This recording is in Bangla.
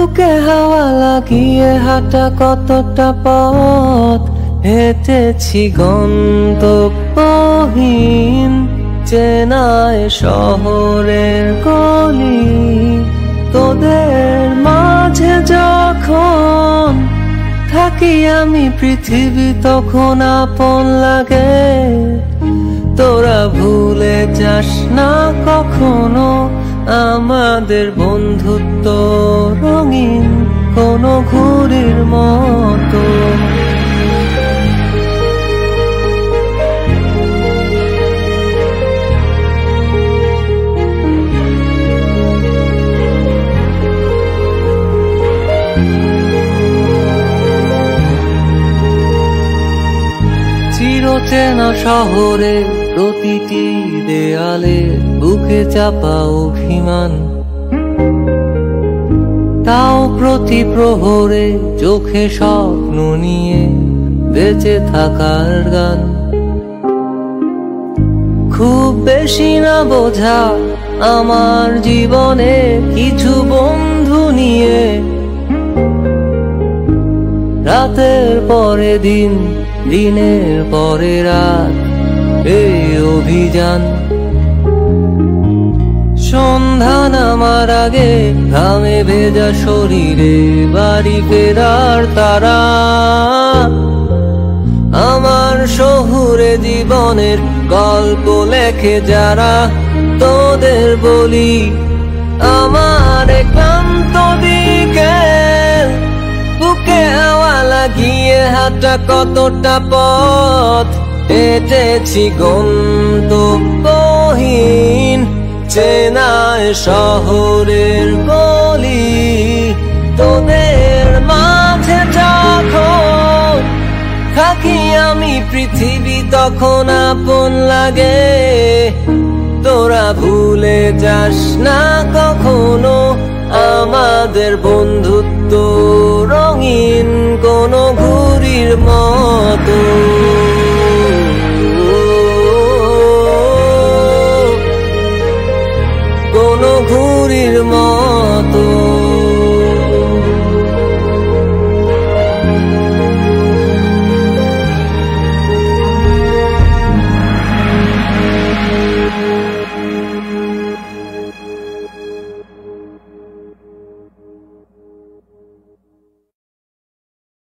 বুকে হাওয়া লাগিয়ে হাঁটা কতটা পথ? হেঁটেছি গন্তব্যহীন চেনায় শহরের গলি। তোদের মাঝে যখন থাকি আমি, পৃথিবী তখন আপন লাগে। তোরা ভুলে যাস না কখনো। আমাদের বন্ধুত্ব রঙিন কোনো ঘুরির মতো। চিরচেনা শহরে প্রতিটি দেয়ালে বুকে চাপা অভিমান। তাও প্রতি প্রহরে চোখে স্বপ্ন নিয়ে বেঁচে থাকার গান। খুব বেশি না বোঝা আমার জীবনে কিছু রাতের পরে দিন, দিনের পরে রাত, এই অভিযান। সন্ধ্যা নামার আগে ঘামে ভেজা শরীরে বাড়ি ফেরার তারা। আমার শহুরে জীবনের গল্প লেখে যারা, তোদের বলি, আমার লাগিয়ে কতটা পথ হেঁটেছি গন্তব্যহীন চেনায় শহরের গলি। তোদের মাঝে যখন থাকি আমি, পৃথিবী তখন আপন লাগে। তোরা ভুলে যাস না কখনো আমাদের বন্ধুত্ব মতো। কোনো ঘুরির মতো